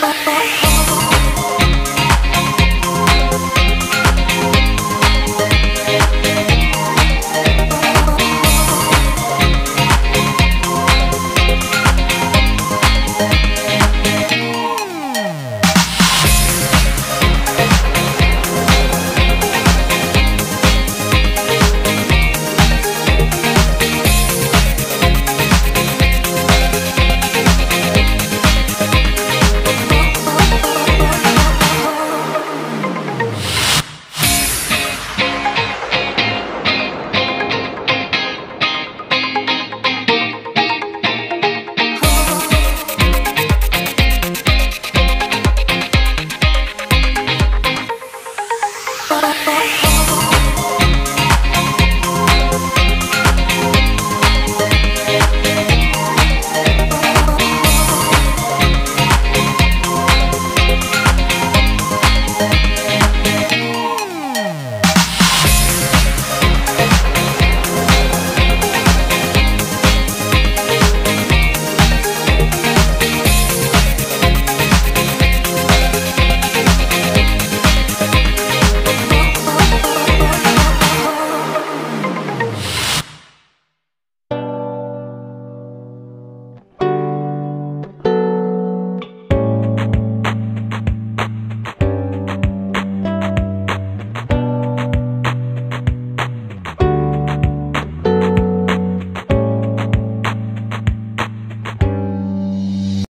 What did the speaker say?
Bye. for?